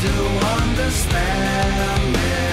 to understand it.